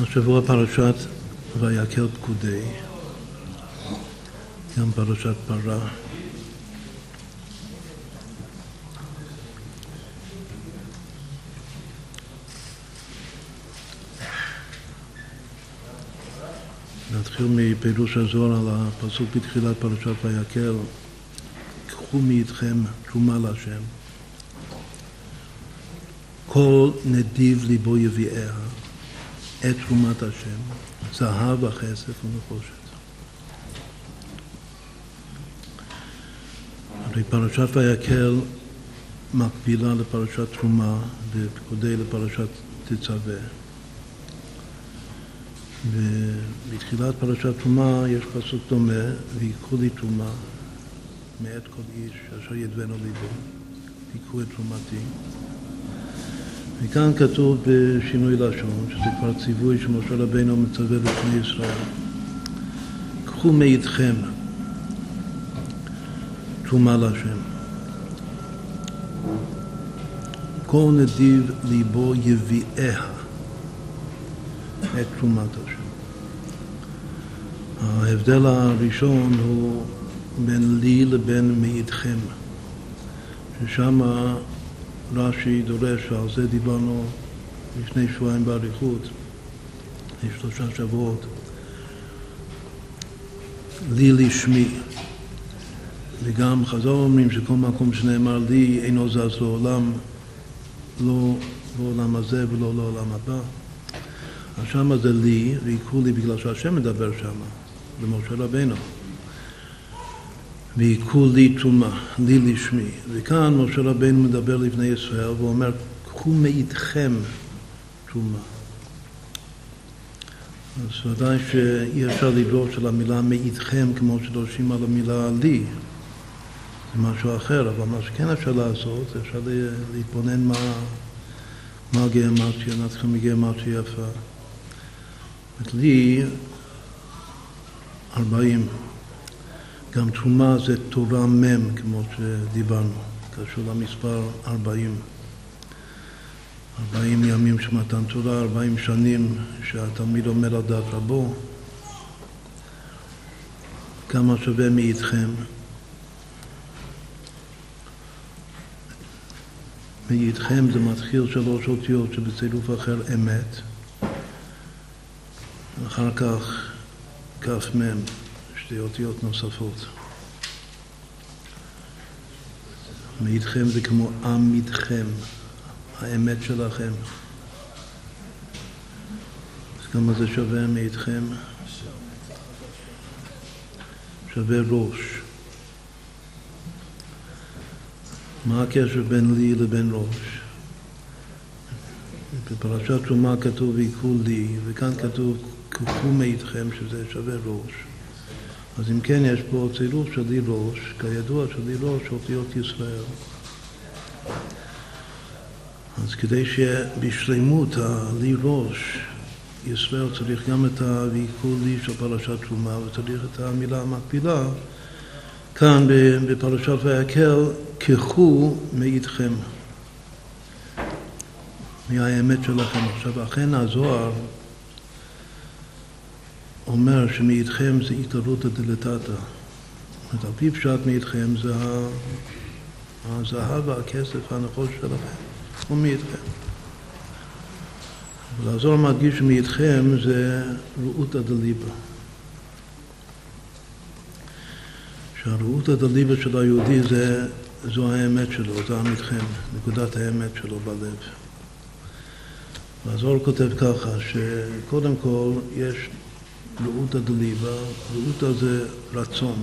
השבוע פרשת ויקל פקודי, גם פרשת פרה. נתחיל מפירוש הזוהר על הפסוק בתחילת פרשת ויקל, קחו מאיתכם תרומה להשם. כל נדיב ליבו יביאיה, את תרומת השם, זהב וכסף ונחושת. הרי פרשת ויקל מקבילה לפרשת תרומה ופקודי לפרשת תצווה. ובתחילת פרשת תרומה יש פסוק דומה, ויקחו לי תרומה מאת כל איש אשר ידבנו ליבו, ויקחו את תרומתי. וכאן כתוב בשינוי לשון, שזה כבר ציווי שמשה רבינו מצווה לפני ישראל. קחו מאיתכם תרומה להשם. כל נדיב ליבו יביאיה את תרומת השם. ההבדל הראשון הוא בין לי לבין מאיתכם, ששם רש"י דורש, ועל זה דיברנו לפני שבועיים באריכות, לפני שלושה שבועות, לי לשמי. וגם חז"ל אומרים שכל מקום שנאמר לי אינו זז לעולם, לא בעולם הזה ולא לעולם הבא. אז שמה זה לי, ויקחו לי בגלל שהשם מדבר שמה, למשה רבינו. ויקחו לי תרומה, לי לשמי. וכאן משה רבינו מדבר לפני ישראל ואומר, קחו מאיתכם תרומה. אז ודאי שאי אפשר לדרוש על המילה מאיתכם כמו שדורשים על המילה לי. זה משהו אחר, אבל מה שכן אפשר לעשות, אפשר להתבונן מה, מה הגרמציה, נתחיל מגרמציה יפה. לי ארבעים. גם תרומה זה תורה מ', כמו שדיברנו, קשור למספר ארבעים. ארבעים ימים של מתן תורה, ארבעים שנים שהתלמיד עומד על דעת רבו. כמה שווה מאיתכם? מאיתכם זה מתחיל שלוש אותיות שבצירוף אחר אמת. אחר כך כ"מ, שתי אותיות נוספות. מאיתכם זה כמו עמיתכם, האמת שלכם. אז כמה זה שווה מאיתכם? שווה ראש. מה הקשר בין לי לבין ראש? בפרשת תרומה כתוב ויקחו לי, וכאן כתוב קחו מאיתכם שזה שווה ראש. אז אם כן, יש פה צירוף של ראש, כידוע שלי ראש אותיות ישראל. אז כדי שבשלמות הלי ראש, ישראל צריך גם את ה"ויקחו לי" של פרשת תרומה וצריך את המילה המקבילה כאן בפרשת ויקל, קחו מאיתכם, מהאמת שלכם. עכשיו, אכן הזוהר אומר שמאיתכם זה התערותא דלתתא. זאת אומרת, על פי פשט מאיתכם זה הזהב והכסף הנחוש שלכם, הוא מאיתכם. אבל הזוהר מדגיש שמאיתכם זה ראותא דליבה. שהרעותא דליבה של היהודי זה, זו האמת שלו, זה עמיתכם, נקודת האמת שלו בלב. והזוהר כותב ככה, שקודם כל יש רעותא דליבה, רעותא זה רצון.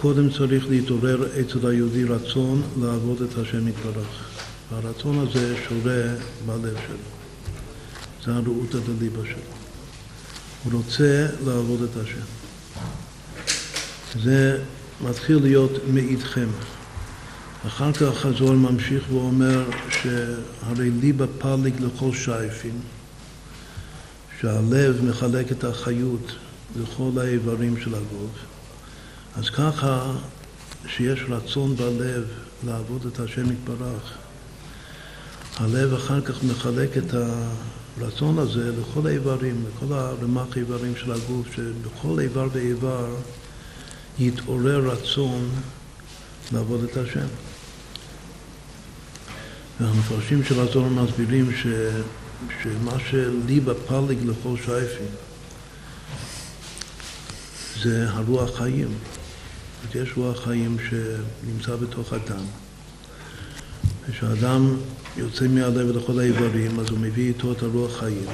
קודם צריך להתעורר אצל היהודי רצון לעבוד את השם יתברך. והרצון הזה שורה בלב שלו. זה הרעותא דליבה שלו. הוא רוצה לעבוד את השם. זה מתחיל להיות מאיתכם. אחר כך הזוהר ממשיך ואומר שהרי ליבה פליג לכל שייפים, שהלב מחלק את החיות לכל האיברים של הגוף. אז ככה שיש רצון בלב לעבוד את השם יתברך, הלב אחר כך מחלק את הרצון הזה לכל האיברים, לכל הרמ"ח איברים של הגוף, שבכל איבר ואיבר יתעורר רצון לעבוד את השם. והמפרשים של הזוהר מסבירים ש, שמה שליבה פליג לכל שייפים זה הרוח חיים. יש רוח חיים שנמצא בתוך הדם. כשאדם יוצא מהלב לכל האיברים, אז הוא מביא איתו את הרוח חיים.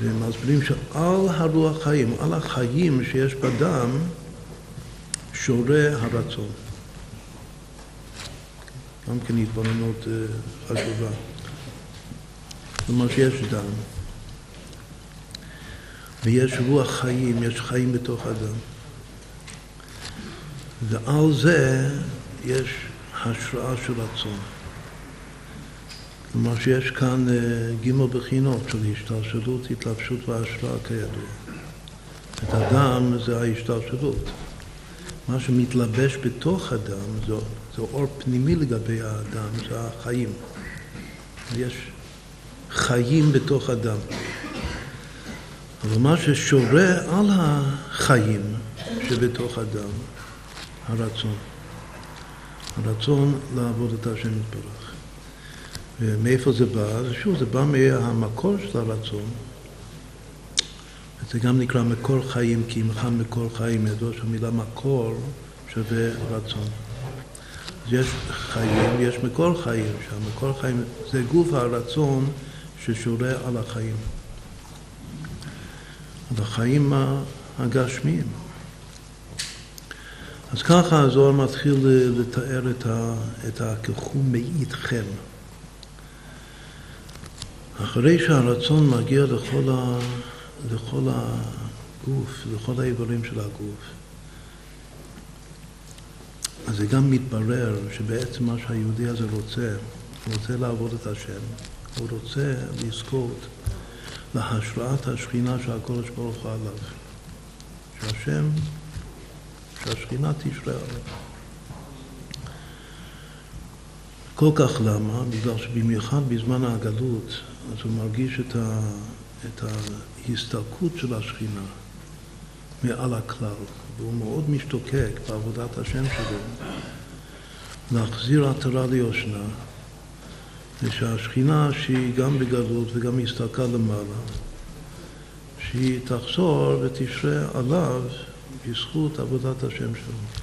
ומסבירים שעל הרוח חיים, על החיים שיש בדם, שורה הרצון. גם כן התבוננות אה, כלומר שיש דם, ויש רוח חיים, יש חיים בתוך הדם. ועל זה יש השראה של רצון. כלומר שיש כאן אה, גימל בחינות של השתלשלות, התלבשות והשראה כידוע. את הדם זה ההשתלשלות. מה שמתלבש בתוך הדם זה, זה אור פנימי לגבי האדם, זה החיים. יש חיים בתוך הדם. אבל מה ששורה על החיים שבתוך הדם, הרצון. הרצון לעבוד את השם יתברך. ומאיפה זה בא? שוב, זה בא מהמקור של הרצון. זה גם נקרא מקור חיים, כי אחד מקור חיים, ידוע שהמילה מקור שווה רצון. אז יש חיים, יש מקור חיים, שהמקור חיים זה גוף הרצון ששורה על החיים. על החיים הגשמיים. אז ככה הזוהר מתחיל לתאר את, ה, את הכחום מאיתכם. אחרי שהרצון מגיע לכל, ה, לכל הגוף, לכל האיברים של הגוף, אז זה גם מתברר שבעצם מה שהיהודי הזה רוצה, הוא רוצה לעבוד את השם, הוא רוצה לזכות להשראת השכינה של הקודש ברוך הוא עליו. שהשם שהשכינה תשרה עליו. כל כך למה? בגלל שבמיוחד בזמן הגלות, אז הוא מרגיש את, ה, את ההסתלקות של השכינה מעל הכלל, והוא מאוד משתוקק בעבודת השם שלו להחזיר עטרה ליושנה, ושהשכינה שהיא גם בגלות וגם הסתלקה למעלה, שהיא תחזור ותשרה עליו בזכות עבודת השם שלו.